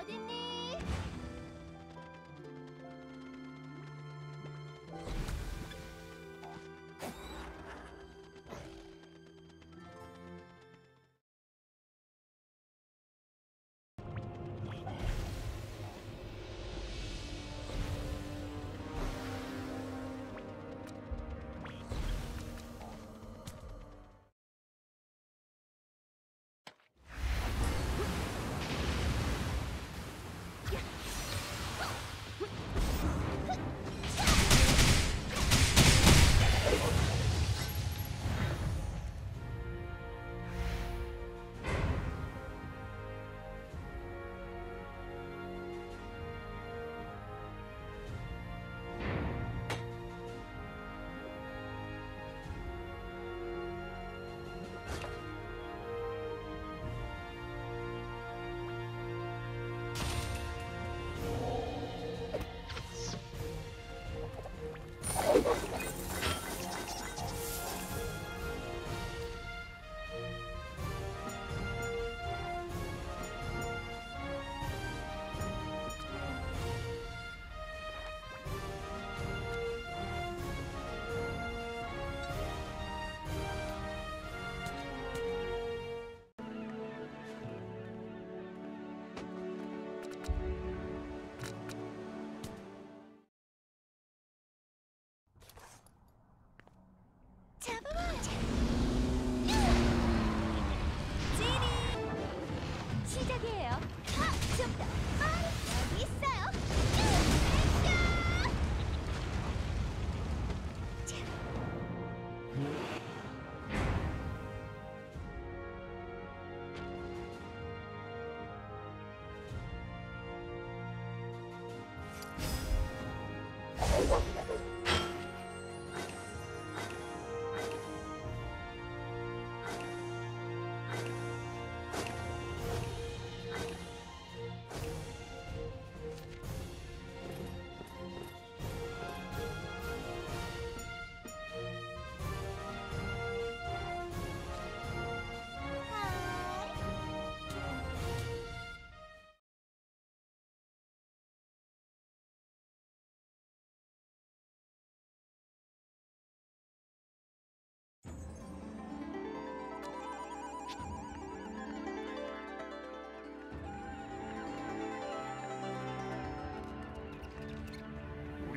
어딨니?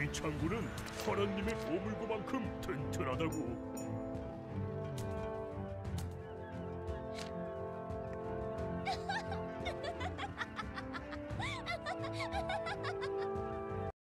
우리 창구는 파란님의 보물고만큼 튼튼하다고.